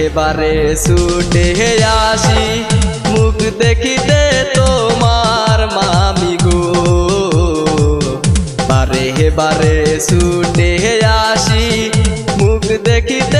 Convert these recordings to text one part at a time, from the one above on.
বারে বারে ছুটে আসি, মুখ দেখিতে তোমার মামি গো। বারে বারে ছুটে আসি, মুখ দেখিতে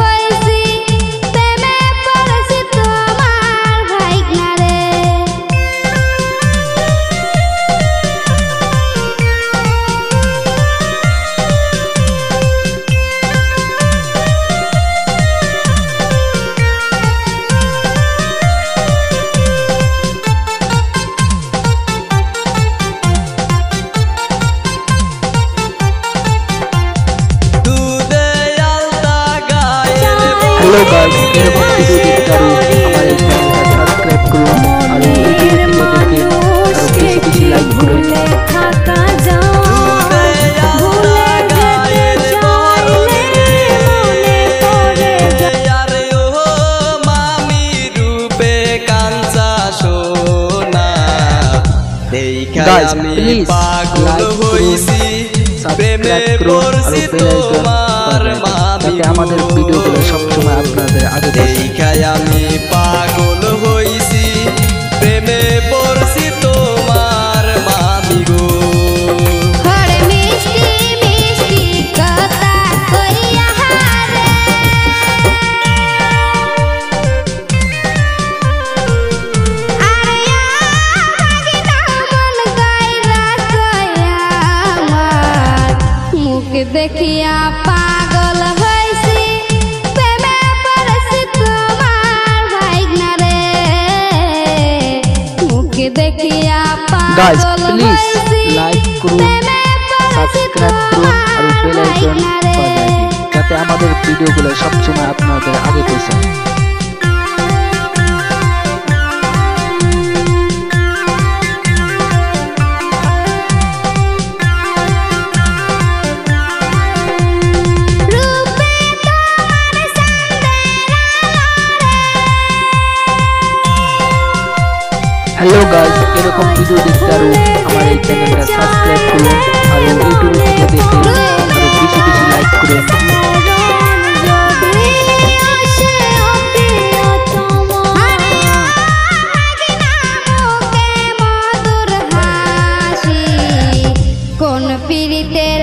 please পাগল like করুন, সাবস্ক্রাইব করুন আর বেল আইকন আমাদের ভিডিওগুলো সবসময় আপনাদের আগে পৌঁছায় দেখিয়া পাগল হয়েছি প্রেমে পড়েছি তোমার ভাইগনা রে। মুখে দেখিয়া পাগল হয়েছি লাইক করুন সাবস্ক্রাইব করুন আর বেল আইকন যাতে আমাদের ভিডিওগুলো সবসময় আপনাদের আগে পৌঁছায়। হ্যালো গাইস এরকম ভিডিও দেখতে আরও আমার এই চ্যানেলটা সাবস্ক্রাইব করুন আর ইউটিউব থেকে দেখেন আর বেশি বেশি লাইক করুন। কোন পীড়িতের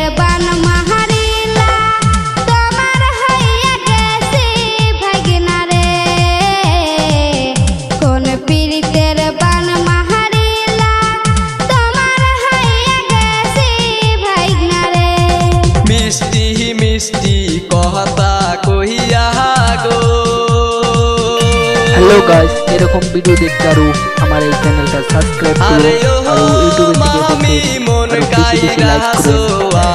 কথা কহিয়া গো। হ্যালো গাইস এরকম ভিডিও দেখতে আরও আমার এই চ্যানেলটা সাবস্ক্রাইব করুন আরে ইউটিউবে থেকে মামি মন কাইরা করুন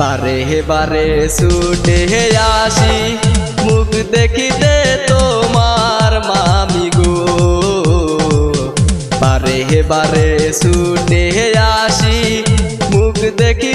বারে বারে ছুটে আসি মুখ দেখিতে তোমার মামি গো। বারে বারে ছুটে আসি মুখ দেখি